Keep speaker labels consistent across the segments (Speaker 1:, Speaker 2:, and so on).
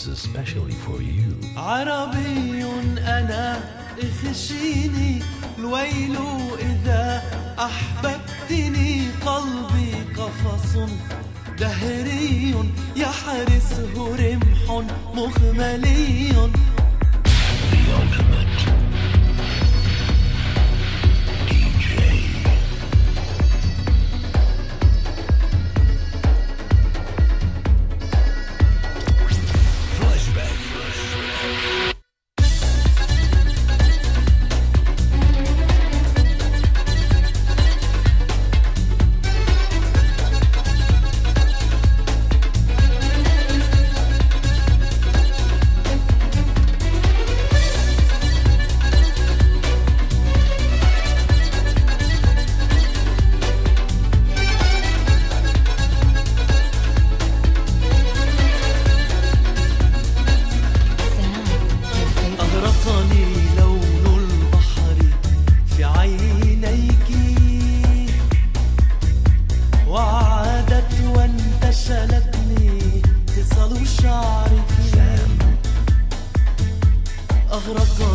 Speaker 1: is especially for you.
Speaker 2: عربي أنا اخشيني الويل إذا أحببتني قلبي قفص دهري يحرسه رمح مخملي اخرك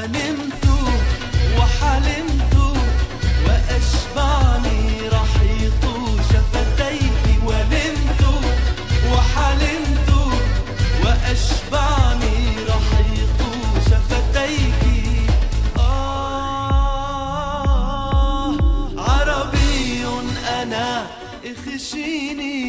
Speaker 2: ونمت وحلمت وأشبعني رحيق شفتيه ونمت وحلمت وأشبعني رحيق شفتيك آه عربي أنا اخشيني